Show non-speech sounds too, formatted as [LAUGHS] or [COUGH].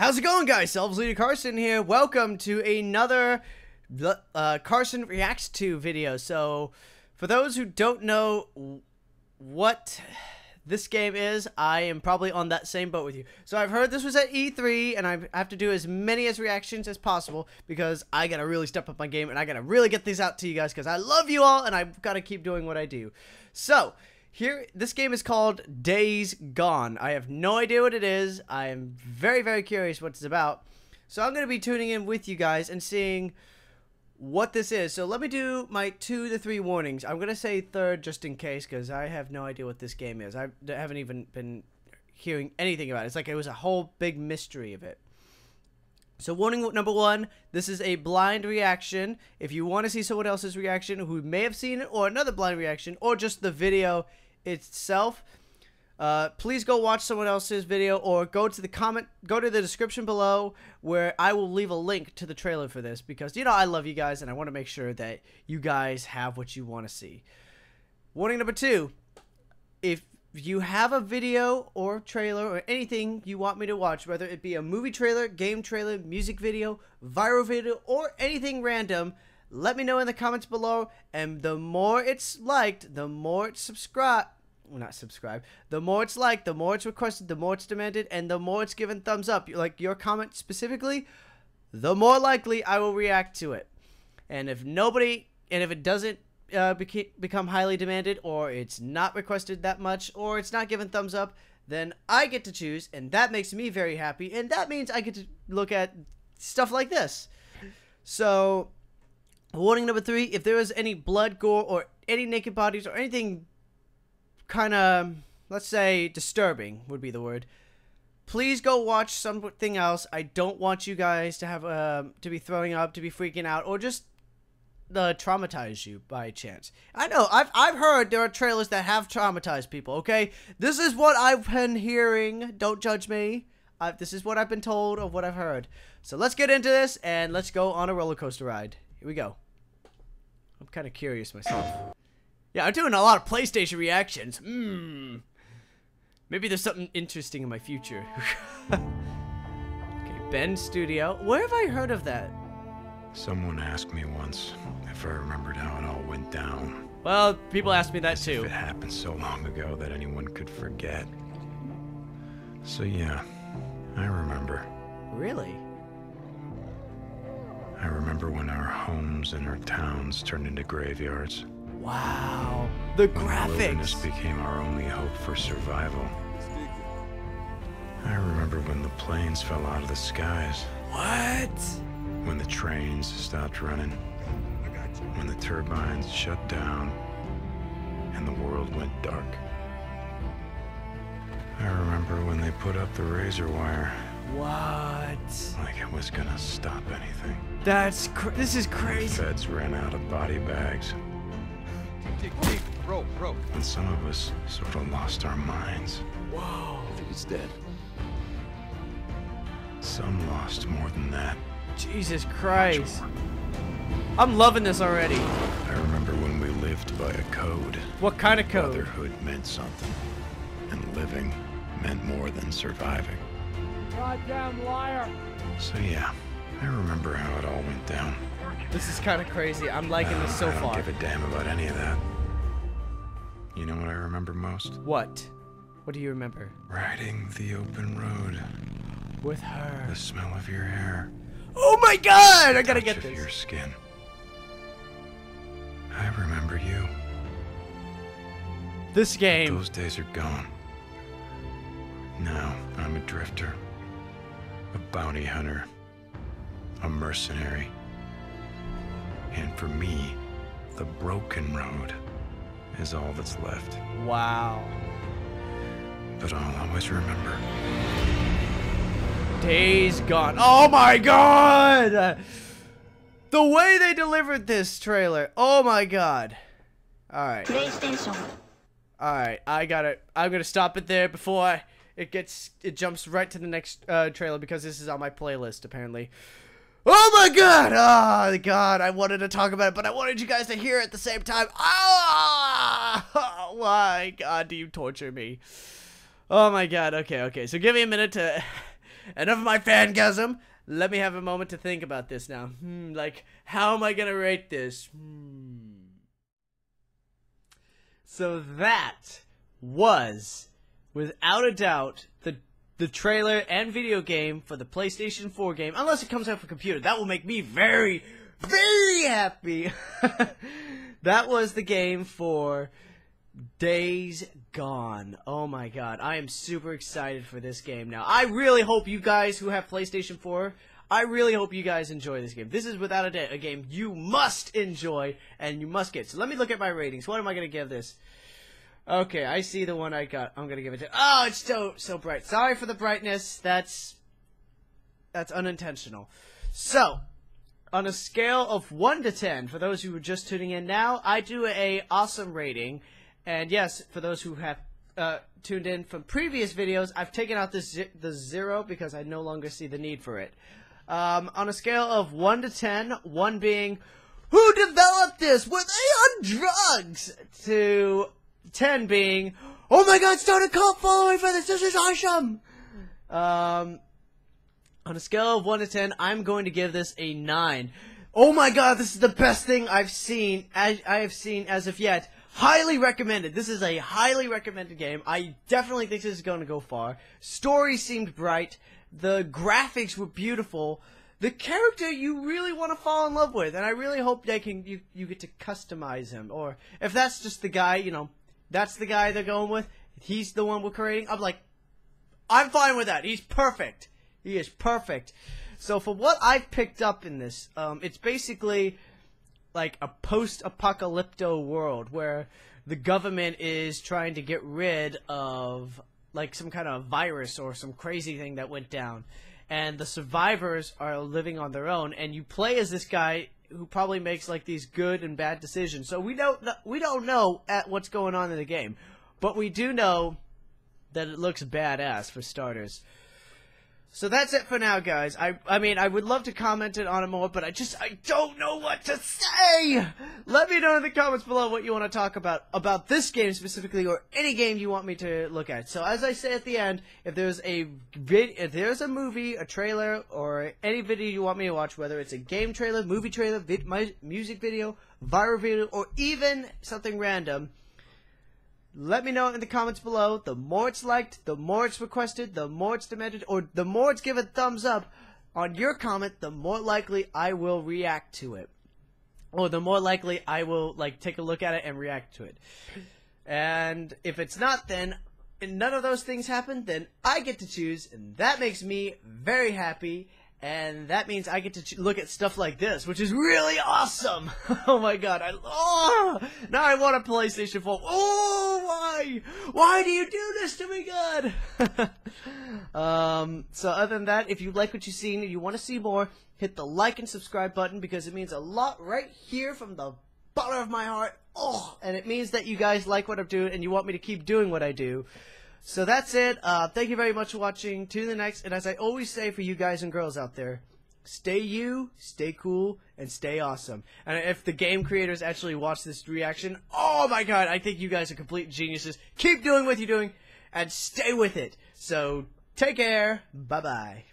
How's it going, guys? Selvs Leader Carson here. Welcome to another uh, Carson Reacts to video. So, for those who don't know what this game is, I am probably on that same boat with you. So, I've heard this was at E3, and I have to do as many as reactions as possible because I gotta really step up my game and I gotta really get these out to you guys because I love you all and I've gotta keep doing what I do. So, here, this game is called Days Gone. I have no idea what it is. I am very, very curious what it's about. So I'm going to be tuning in with you guys and seeing what this is. So let me do my two to three warnings. I'm going to say third just in case because I have no idea what this game is. I haven't even been hearing anything about it. It's like it was a whole big mystery of it. So warning number one, this is a blind reaction. If you want to see someone else's reaction who may have seen it or another blind reaction or just the video itself, uh, please go watch someone else's video or go to the comment, go to the description below where I will leave a link to the trailer for this because, you know, I love you guys and I want to make sure that you guys have what you want to see. Warning number two, if if you have a video or trailer or anything you want me to watch, whether it be a movie trailer, game trailer, music video, viral video, or anything random, let me know in the comments below. And the more it's liked, the more it's subscribed. Well, not subscribe. The more it's liked, the more it's requested, the more it's demanded, and the more it's given thumbs up. Like your comment specifically, the more likely I will react to it. And if nobody, and if it doesn't uh, become highly demanded or it's not requested that much or it's not given thumbs up, then I get to choose and that makes me very happy and that means I get to look at stuff like this. So, warning number three, if there is any blood, gore, or any naked bodies or anything kind of, let's say, disturbing would be the word, please go watch something else. I don't want you guys to have uh, to be throwing up, to be freaking out, or just traumatize you by chance. I know I've I've heard there are trailers that have traumatized people. Okay, this is what I've been hearing. Don't judge me. This is what I've been told of what I've heard. So let's get into this and let's go on a roller coaster ride. Here we go. I'm kind of curious myself. Yeah, I'm doing a lot of PlayStation reactions. Hmm. Maybe there's something interesting in my future. [LAUGHS] okay, Bend Studio. Where have I heard of that? Someone asked me once if I remembered how it all went down. Well, people asked me that As too. If it happened so long ago that anyone could forget. So yeah, I remember. Really? I remember when our homes and our towns turned into graveyards. Wow. The when graphics. The wilderness became our only hope for survival. I remember when the planes fell out of the skies. What? When the trains stopped running, when the turbines shut down, and the world went dark. I remember when they put up the razor wire. What? Like it was gonna stop anything. That's this is crazy. The feds ran out of body bags. Dig deep, rope, rope. And some of us sort of lost our minds. Whoa. I think he's dead. Some lost more than that. Jesus Christ. I'm loving this already. I remember when we lived by a code. What kind of code? Brotherhood meant something. And living meant more than surviving. Goddamn liar! So yeah, I remember how it all went down. This is kind of crazy. I'm liking uh, this so far. I don't far. give a damn about any of that. You know what I remember most? What? What do you remember? Riding the open road. With her. The smell of your hair. Oh my god! I gotta get this. your skin. I remember you. This game. Those days are gone. Now I'm a drifter, a bounty hunter, a mercenary. And for me, the broken road is all that's left. Wow. But I'll always remember. Days gone. Oh my god! The way they delivered this trailer. Oh my god. Alright. PlayStation. Alright, I got it. I'm gonna stop it there before I, it gets it jumps right to the next uh, trailer because this is on my playlist apparently. Oh my god! Oh god, I wanted to talk about it, but I wanted you guys to hear it at the same time. [LAUGHS] Oh, why god do you torture me? Oh my god, okay, okay. So give me a minute to enough of my fangasm. Let me have a moment to think about this now. Hmm, like, how am I gonna rate this? Hmm. So that was, without a doubt, the the trailer and video game for the PlayStation 4 game, unless it comes out for computer. That will make me very, very happy. [LAUGHS] that was the game for Days Gone. Oh my god, I am super excited for this game now. I really hope you guys who have PlayStation 4, I really hope you guys enjoy this game. This is without a doubt a game you must enjoy and you must get. So let me look at my ratings. What am I going to give this? Okay, I see the one I got. I'm gonna give it to. Oh, it's so so bright. Sorry for the brightness. That's that's unintentional. So, on a scale of one to ten, for those who are just tuning in now, I do a awesome rating. And yes, for those who have uh, tuned in from previous videos, I've taken out the the zero because I no longer see the need for it. Um, on a scale of one to ten, one being who developed this? Were they on drugs? To 10 being, oh my god, start a cult following for this, this is awesome! Um, on a scale of 1 to 10, I'm going to give this a 9. Oh my god, this is the best thing I've seen, as, I have seen as of yet. Highly recommended. This is a highly recommended game. I definitely think this is going to go far. Story seemed bright. The graphics were beautiful. The character you really want to fall in love with, and I really hope they can you you get to customize him. Or if that's just the guy, you know, that's the guy they're going with. He's the one we're creating. I'm like, I'm fine with that. He's perfect. He is perfect. So for what I've picked up in this, um, it's basically like a post-apocalypto world where the government is trying to get rid of like some kind of virus or some crazy thing that went down and the survivors are living on their own and you play as this guy who probably makes like these good and bad decisions. So we don't we don't know at what's going on in the game, but we do know that it looks badass for starters. So that's it for now, guys. I I mean, I would love to comment it on it more, but I just I don't know what to say. Let me know in the comments below what you want to talk about about this game specifically, or any game you want me to look at. So as I say at the end, if there's a if there's a movie, a trailer, or any video you want me to watch, whether it's a game trailer, movie trailer, vid, music video, viral video, or even something random let me know in the comments below. The more it's liked, the more it's requested, the more it's demanded, or the more it's given thumbs up on your comment, the more likely I will react to it. Or the more likely I will like take a look at it and react to it. And if it's not, then none of those things happen, then I get to choose, and that makes me very happy and that means I get to look at stuff like this, which is really awesome. [LAUGHS] oh my god, I oh now I want a PlayStation 4. Oh why? Why do you do this to me, God? [LAUGHS] um, so other than that, if you like what you've seen and you want to see more, hit the like and subscribe button because it means a lot right here from the bottom of my heart. Oh, and it means that you guys like what I'm doing and you want me to keep doing what I do. So that's it. Uh, thank you very much for watching. To the next, and as I always say for you guys and girls out there, stay you, stay cool, and stay awesome. And if the game creators actually watch this reaction, oh my god, I think you guys are complete geniuses. Keep doing what you're doing, and stay with it. So take care. Bye bye.